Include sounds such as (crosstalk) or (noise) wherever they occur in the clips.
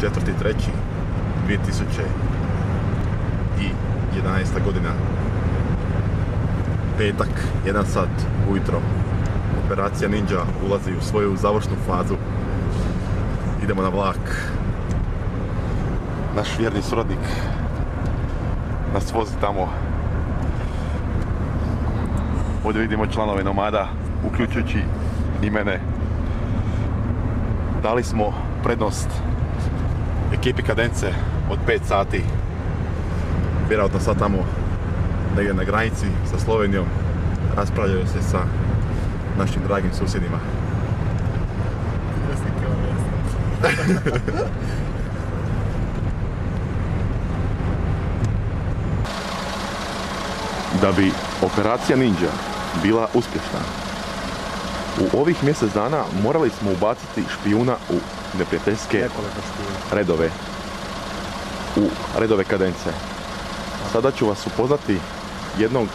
4.3.2011. godina. Petak, 1 sat ujutro. Operacija Ninja ulazi u svoju završnu fazu. Idemo na vlak. Naš vjerni suradnik nas vozi tamo. Ovdje vidimo članove Nomada, uključujući i mene. Dali smo prednost ekipi kadence od 5 sati. Vjerojatno sad tamo negdje na granici sa Slovenijom raspravljaju se sa našim dragim susjedima. Da bi operacija Ninja bila uspješna, u ovih mjesec dana morali smo ubaciti špijuna u neprijateljske redove, u redove kadence. Sada ću vas upoznati jednog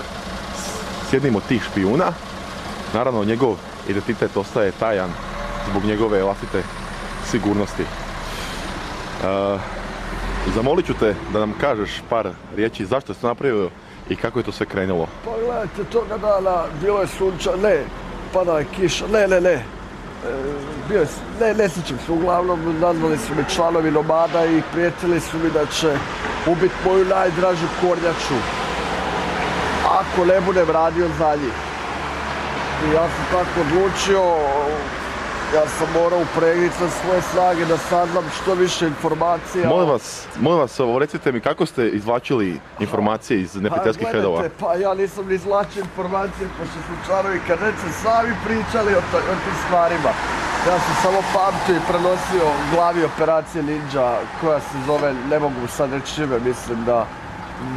s jednim od tih špijuna. Naravno, njegov identitet ostaje tajan zbog njegove vlastite sigurnosti. E, zamolit ću te da nam kažeš par riječi zašto si to napravio i kako je to sve krenulo. Pa gledajte, toga dana bilo je sunča, ne, pada je kiša, ne, ne, ne. E, bio je, ne, ne sjećam se, uglavnom nazvali su me članovi nomada i prijetili su mi da će ubiti moju najdražu kornjaču. Ako ne budem radio za njih. I ja sam tako odlučio, ja sam morao upregnuti na svoje snage da saznam što više informacija. Molim vas, molim vas, ovo, recite mi kako ste izvlačili informacije iz neprijateljskih redova? Pa ja nisam ni izvlačio informacije, pošto su članovi kadence sami pričali o, to- o tim stvarima. Ja sam samo pamtio i prenosio glavi operacije Ninja koja se zove, ne mogu sad reći ime, mislim da,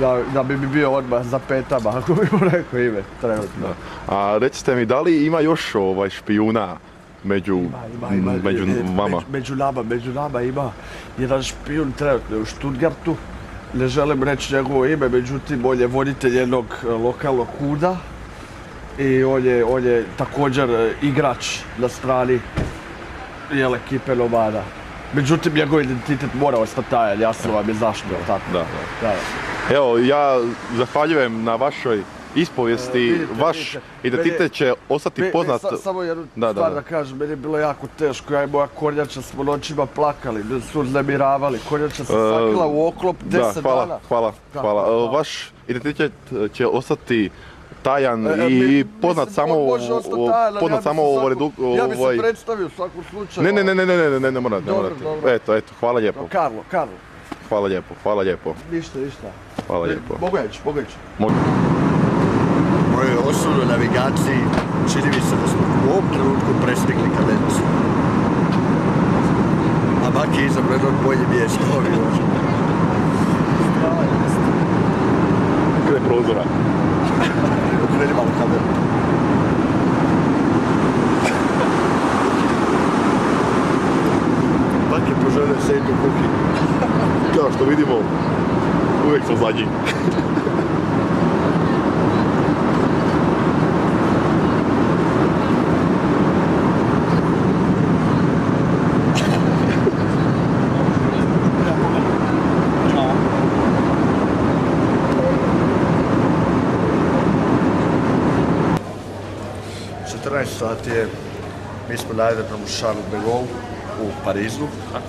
da, da bi mi bio odmah za petama ako bi mu rekao ime trenutno. A recite mi, da li ima još ovaj špijuna među, Ima, ima, među vama? Među, među nama, među nama ima jedan špijun trenutno u Stuttgartu. Ne želim reći njegovo ime, međutim on je voditelj jednog e, lokalnog kuda. I on je, on je također e, igrač na strani jel, ekipe Nomada. Međutim, njegov identitet mora ostati tajan, jasno vam je zašto, tako? Da, da. Evo, ja zahvaljujem na vašoj ispovijesti. E, vidite, Vaš vidite, identitet će ostati me poznat. sa- samo jednu Da, da, stvar da. da, kažem, meni je bilo jako teško, ja i moja kornjača smo noćima plakali, su uznemiravali, kornjača se sakila u oklop 10 Da, hvala, dana. hvala, Da, hvala. da. E, Vaš identitet će ostati tajan E, e, i poznat samo poznat ja bi samo svako- redu- Ja bi se ovaj- predstavio u svakom slučaju. Ne, ne, ne, ne, ne, ne, ne, ne morate, ne morate. Eto, eto, hvala lijepo, Karlo, Karlo, hvala lijepo, hvala lijepo, ništa, ništa. hvala lijepo. Mogu ja ići, mogu ići. Osobnoj navigaciji čini mi se da smo u ovom trenutku prestigli kadencu. A Maki je izabrao jedno od boljih mjesta ovih loža. Kraj prozora. (laughs) Okreni malo kameru. Maki je poželio sejtu kuki. Kao što vidimo, uvijek smo zadnji. (laughs) sati je, mi smo na aerodromu Charles de Gaulle u Parizu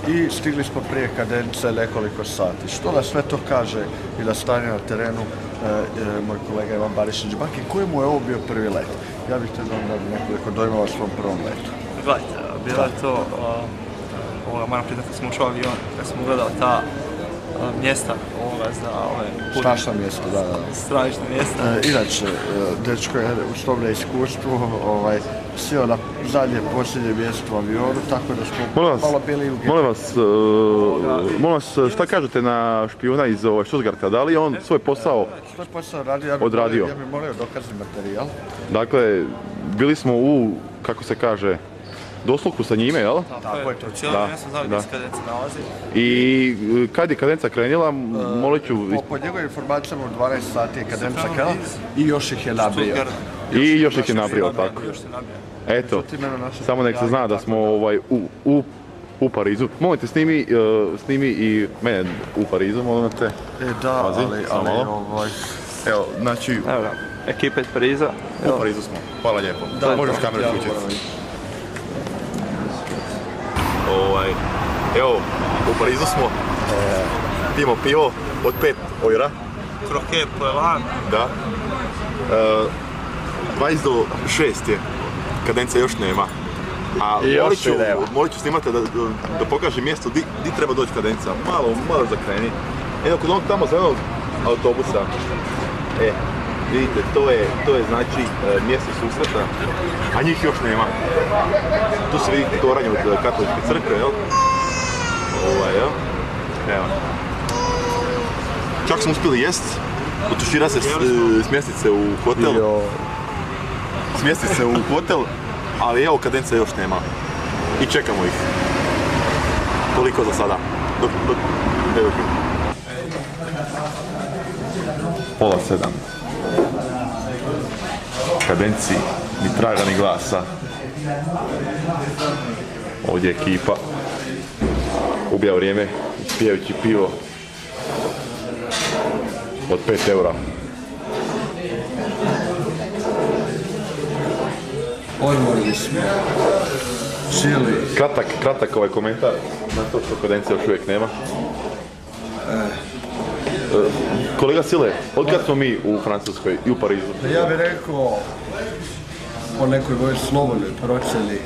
i stigli smo prije kadence nekoliko sati. Što da sve to kaže i da stanje na terenu e, e, moj kolega Ivan Barišić Baki, kojemu je ovo bio prvi let? Ja bih te da vam dam nekoliko dojmova o svom prvom letu. Gledajte, bilo je to, a, ovoga, moram priznati kad smo ušli u avion, kad smo gledali ta mjesta ovoga za ove putnike, Strašno mjesto, da, da. stravična mjesta. E, inače, e, dečko je u tom neiskustvu, ovaj, sjeo na zadnje posljednje mjesto u avionu, tako da smo Molim vas, malo bili u molim vas, e, molim vas, šta kažete na špijuna iz ovaj, Stuttgarta? Da li je on svoj posao? Ja bih Odradio. molio- Ja bih molio dokazni materijal. dakle, bili smo u, kako se kaže, dosluhu sa njime, jel? Tako je, to cijelo Da, vrijeme sam znao gdje se kadenca nalazi. I e, kad je kadenca krenila, molit ću, Po, po njegovim informacijama u 12 sati je kadenca iz i još ih je nabrio. Stuttgart. i još ih je nabrio, tako. Eto, samo nek se zna da smo ovaj, u, u u Parizu. Molim te, snimi, e, snimi i mene u Parizu, molim te. E, da, Pazi, ali, ali, ovaj, Evo, znači, Evo ekipa iz Pariza. u Parizu smo. Hvala lijepo. Da, Možeš kameru uključiti. Ovaj, evo, u Parizu smo. E, pijemo pivo od 5 ojra. Kroke, pojelan. Da. E, 20 do 6 je. Kadence još nema. A I još molit ću, molit ću snimate da, da, da pokažem mjesto di, di treba doći kadenca. Malo, malo zakreni. Evo kod onog tamo zelenog autobusa. E, vidite, to je, to je znači e, mjesto susreta, a njih još nema. Tu se vidi toranje od e, katoličke crkve, jel? Ovaj, jel? Evo. Čak smo uspjeli jest, utušira se, s- e, smjestit se u hotel, se u hotel, ali evo kadence još nema. I čekamo ih. Toliko za sada. Dok, dok. Pola sedam. Kadenci, ni traga ni glasa. Ovdje je ekipa. Ubija vrijeme, ispijajući pivo od 5 eura. odmorili smo. Čili. Kratak, kratak ovaj komentar na to što kadencija još uvijek nema. Kolega Sile, od kad smo mi u Francuskoj i u Parizu? Ja bih rekao, po nekoj mojoj slobodnoj procjeni,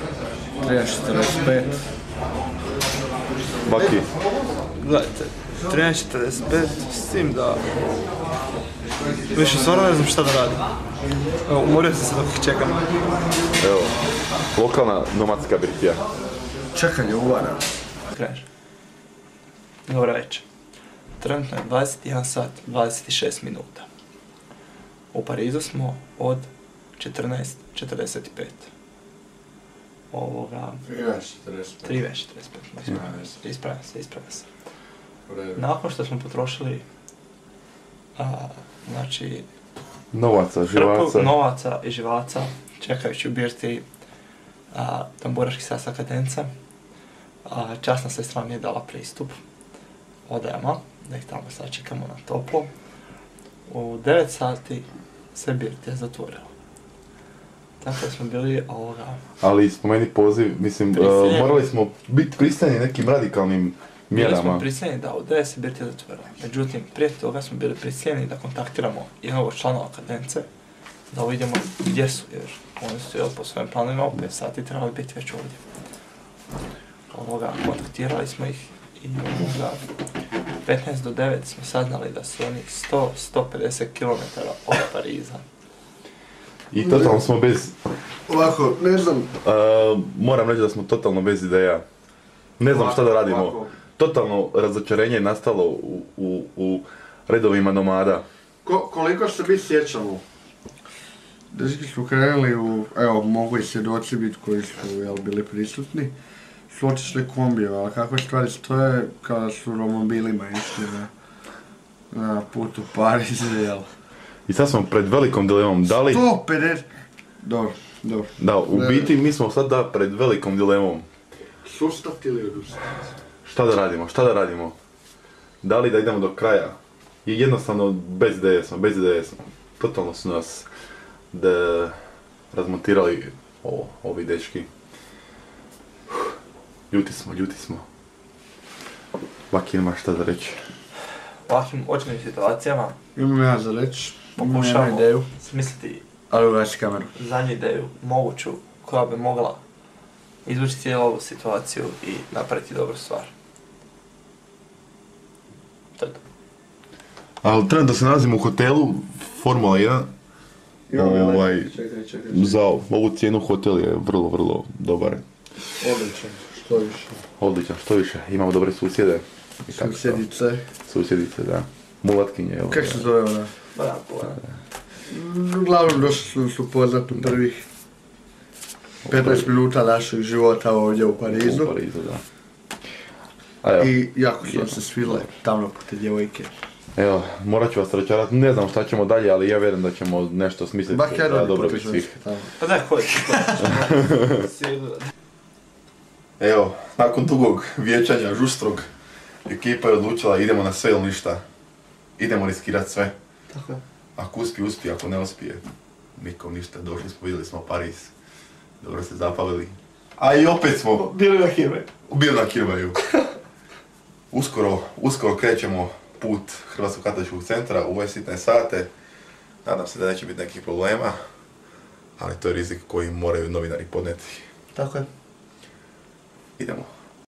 345. Baki, Gledajte, 13.45 s tim da... Više stvarno ne znam šta da radim. Evo, umorio sam se dok ih čekam. evo, lokalna nomadska birtija. Čekanje uvara. Kreneš. Dobro večer. Trenutno je 21 sat 26 minuta. U Parizu smo od 14.45. Ovoga, 345. 3 već 45. Ispravljam se, ispravljam se. Nakon što smo potrošili a, znači Novaca, živaca. novaca i živaca čekajući u birti a, kadenca. A, časna sestra nam je dala pristup odajama, da ih tamo sačekamo na toplo. U 9 sati se birtija zatvorila. Tako da smo bili ovoga, Ali spomeni poziv, mislim, e, morali smo biti pristani nekim radikalnim Bili smo mjerama. prisiljeni da u 9 se birtija zatvorila. Međutim, prije toga smo bili prisiljeni da kontaktiramo jednog od članova kadence, da vidimo gdje su, jer oni su jel, po svojim planovima u 5 sati trebali biti već ovdje. Ovoga, kontaktirali smo ih i ovoga, 15 do 9 smo saznali da su oni 100-150 km od Pariza. I totalno smo bez, Ovako, ne znam, e, moram reći da smo totalno bez ideja. Ne znam šta da radimo. Ovako. Totalno razočarenje je nastalo u, u, u redovima nomada. Ko, koliko se mi sjećamo? Dečki smo krenuli u, evo, mogu i svjedoci biti koji su jel, bili prisutni. Su otišli kombijem, ali kako stvari stoje kada su romobilima išli na, na put u Pariz, jel? I sad smo pred velikom dilemom. Da li, 150! Dobro, dobro. da, u Ne. biti mi smo sada pred velikom dilemom. Sustati ili odustati? Šta da radimo, šta da radimo? Da li da idemo do kraja? I jednostavno bez ideje smo, bez ideje smo. Totalno su nas da razmontirali o, ovi dečki. Ljuti smo, ljuti smo. Baki ima šta da reći. U ovakvim očnim situacijama Imam ja za reći, pokušavamo ideju, smisliti ali ugasi kameru. zadnju ideju moguću koja bi mogla izvući cijelu ovu situaciju i napraviti dobru stvar. To je to. Ali trenutno se nalazimo u hotelu Formula 1. Ovaj, Čekaj, čekaj, za ovu cijenu hotel je vrlo, vrlo dobar. Odličan, što više. Odličan, što više, imamo dobre susjede. I. Susjedice. Susjedice, da. Mulatkinje, evo. Kako se zove ona? Pa da, pojma. Uglavnom došli su su upoznati u prvih 15 minuta našeg života ovdje u Parizu. U Parizu, da. A evo, I jako su se svile tamno te djevojke. evo, morat ću vas račarati, ne znam šta ćemo dalje, ali ja vjerujem da ćemo nešto smisliti Bak ja potpiš svih. Pa da, koji? (laughs) Evo, nakon dugog vječanja, žustrog, ekipa je odlučila idemo na sve ili ništa. Idemo riskirati sve. Tako je. Ako uspije, uspije, ako ne uspije, nikom ništa. Došli smo, vidjeli smo Pariz. Dobro se zapalili. A i opet smo Bili na Hirve. bili na Kirvaju. (laughs) Uskoro, uskoro krećemo put Hrvatskog katoličkog centra u ove sitne sate. Nadam se da neće biti nekih problema, ali to je rizik koji moraju novinari podneti. Tako je. Idemo.